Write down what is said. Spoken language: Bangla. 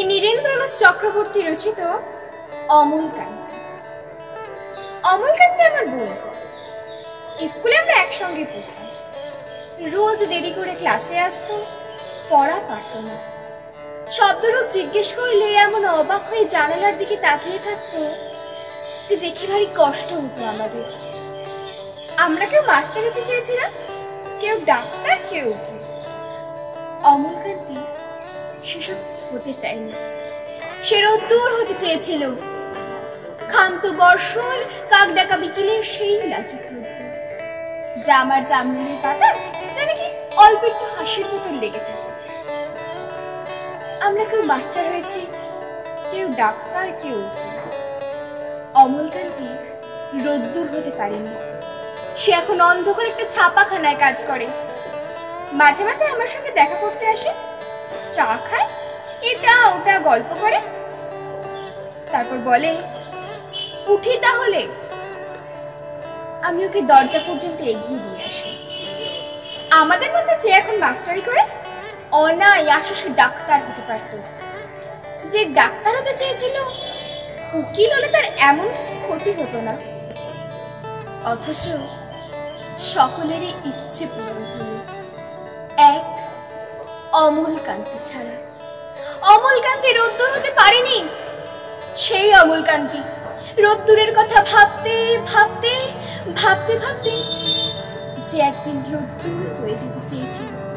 কবি নীরেন্দ্রনাথ চক্রবর্তী রচিত অমলকান্তি অমলকান্তি আমার বন্ধু। স্কুলে আমরা একসঙ্গে পড়তাম। রোজ দেরি করে ক্লাসে আসতো, পড়া পারত না। শব্দরূপ জিজ্ঞেস করলে এমন অবাক হয়ে জানালার দিকে তাকিয়ে থাকতো যে দেখে ভারী কষ্ট হতো আমাদের। আমরা কেউ মাস্টার হতে চেয়েছিলাম, কেউ ডাক্তার, কেউ অমলকান্তি সেসব হতে চায়নি। সে রোদ্দুর হতে চেয়েছিল। ক্ষান্ত বর্ষণ কাক ডাকা বিকেলের সেই লাজুক যা আমার পাতা অল্প একটু হাসির মতন লেগে থাকে। আমরা কেউ মাস্টার হয়েছি, কেউ ডাক্তার, কেউ রোদ্দুর হতে পারেনি। সে এখন অন্ধকার একটা ছাপাখানায় কাজ করে। মাঝে মাঝে আমার সঙ্গে দেখা করতে আসে চা খায়? এটা, ওটা গল্প করে। তারপর বলে, উঠি তাহলে। আমি ওকে দরজা পর্যন্ত এগিয়ে দিয়ে আসি। আমাদের মধ্যে যে এখন মাস্টারি করে, অনায়াসে সে ডাক্তার হতে পারত। যে ডাক্তার হতে চেয়েছিল, উকিল হলে তার এমন কিছু ক্ষতি হতো না। অথচ সকলেরই ইচ্ছে পূরণ হলো। এক অমল কান্তি ছাড়া। অমল কান্তি রোদ্দুর হতে পারেনি? সেই অমল কান্তি রোদ্দুরের কথা ভাবতে ভাবতে ভাবতে ভাবতে যে একদিন রোদ্দুর হয়ে যেতে চেয়েছিল।